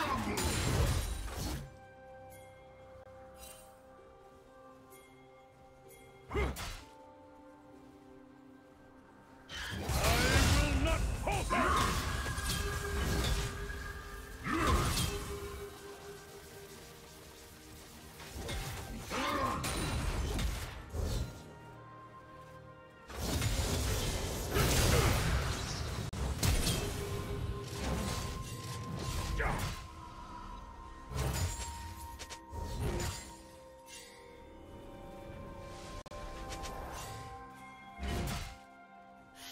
Unstoppable!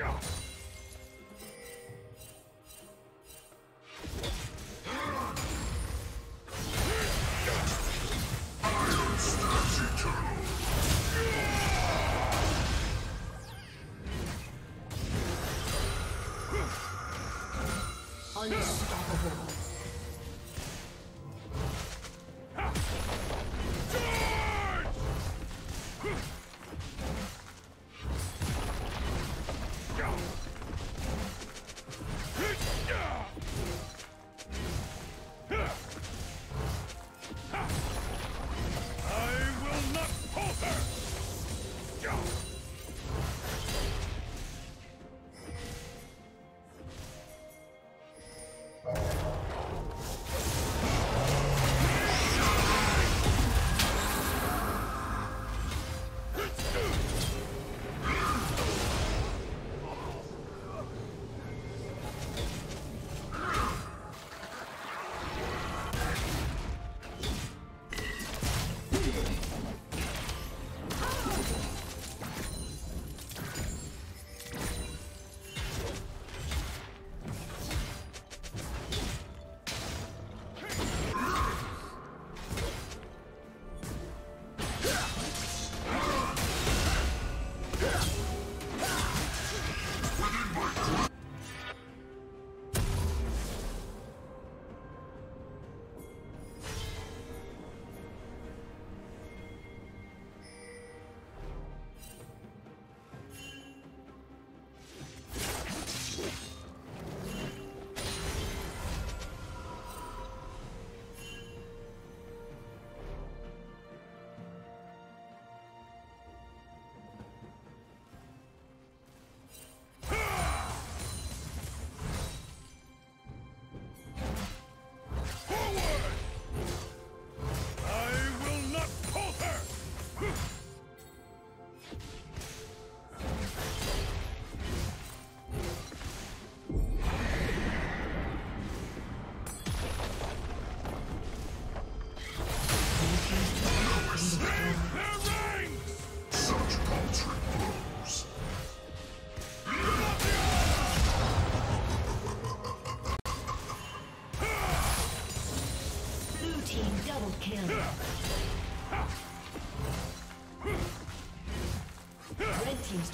Unstoppable.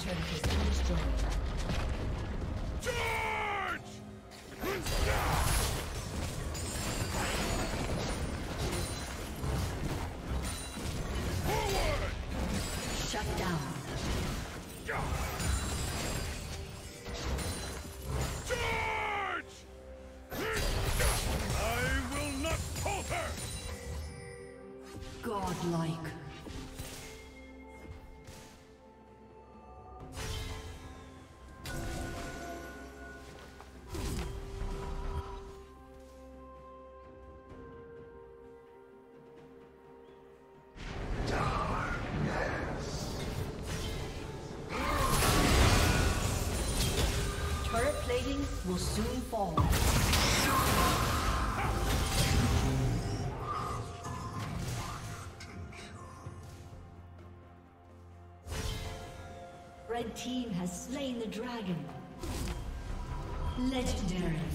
Turret has destroyed. Shut down. I will not falter! Godlike. Team has slain the dragon. Legendary.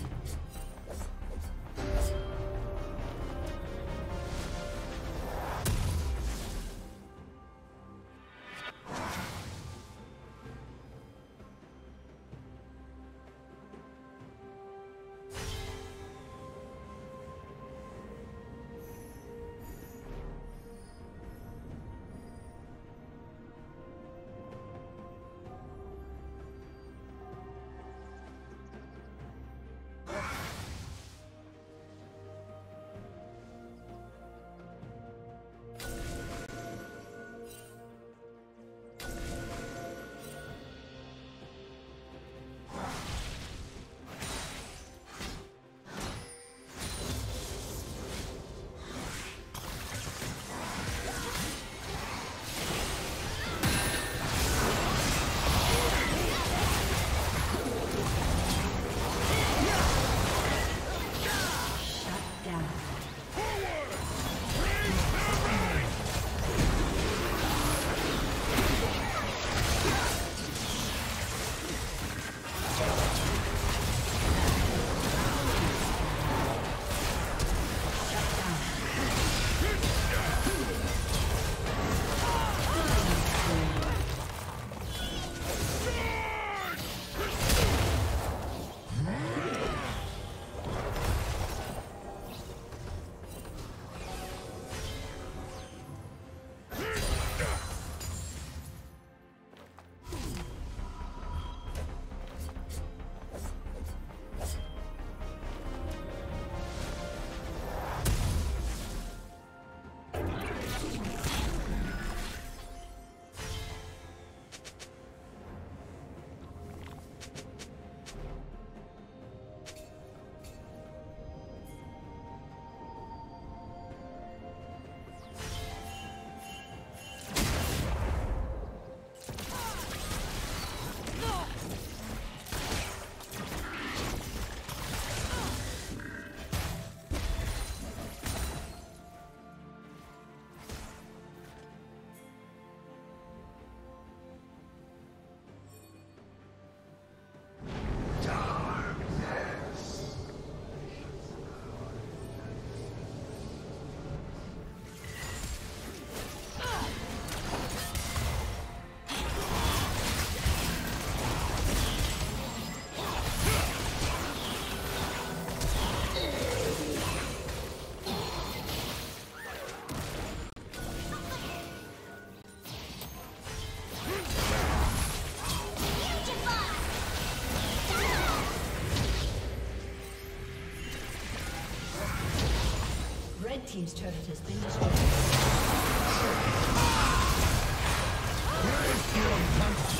Team's turret has been destroyed.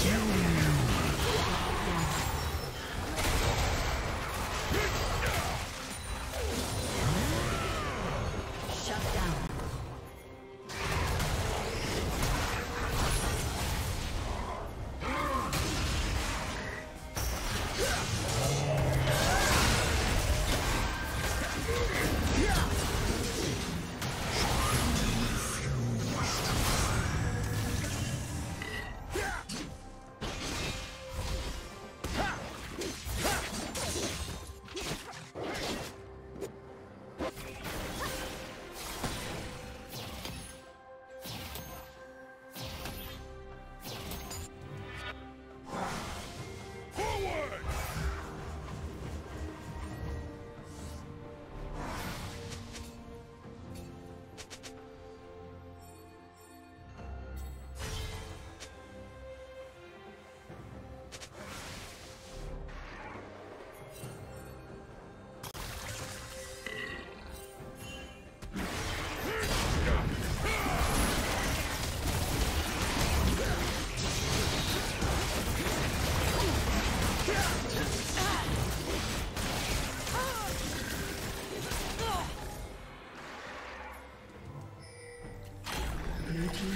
Shut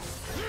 Yeah!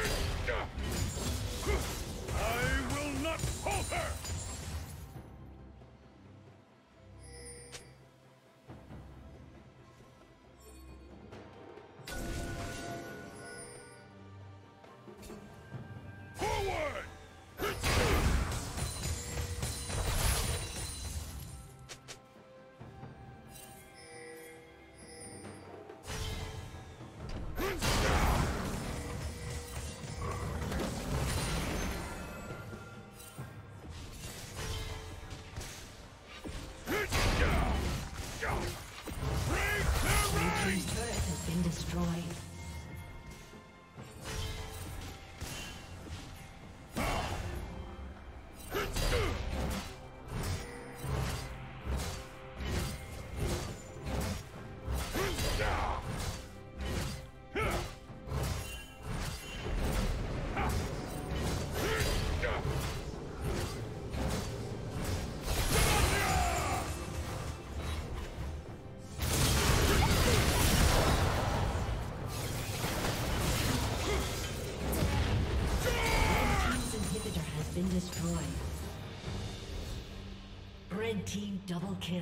Kill.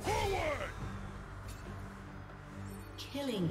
Forward! Killing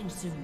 Respawning soon.